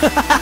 ha ha